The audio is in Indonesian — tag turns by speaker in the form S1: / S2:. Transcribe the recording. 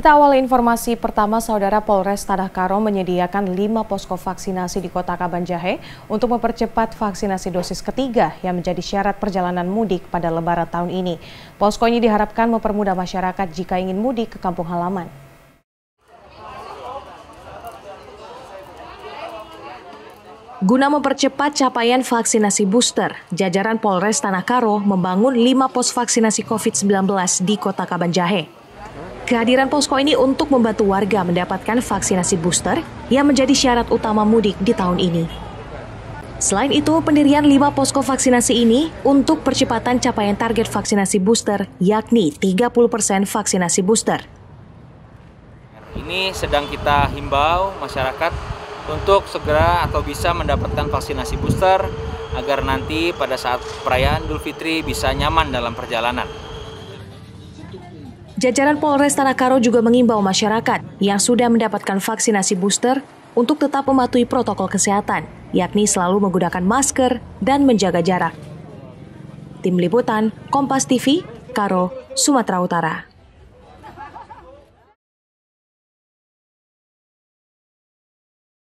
S1: Kita awali informasi pertama, Saudara Polres Tanah Karo menyediakan lima posko vaksinasi di kota Kabanjahe untuk mempercepat vaksinasi dosis ketiga yang menjadi syarat perjalanan mudik pada lebaran tahun ini. Posko ini diharapkan mempermudah masyarakat jika ingin mudik ke kampung halaman. Guna mempercepat capaian vaksinasi booster, jajaran Polres Tanah Karo membangun lima pos vaksinasi COVID-19 di kota Kabanjahe. Kehadiran posko ini untuk membantu warga mendapatkan vaksinasi booster yang menjadi syarat utama mudik di tahun ini. Selain itu, pendirian lima posko vaksinasi ini untuk percepatan capaian target vaksinasi booster, yakni 30% vaksinasi booster.
S2: Ini sedang kita himbau masyarakat untuk segera atau bisa mendapatkan vaksinasi booster agar nanti pada saat perayaan Idul Fitri bisa nyaman dalam perjalanan.
S1: Jajaran Polres Tanah Karo juga mengimbau masyarakat yang sudah mendapatkan vaksinasi booster untuk tetap mematuhi protokol kesehatan, yakni selalu menggunakan masker dan menjaga jarak. Tim Liputan, Kompas TV, Karo, Sumatera Utara.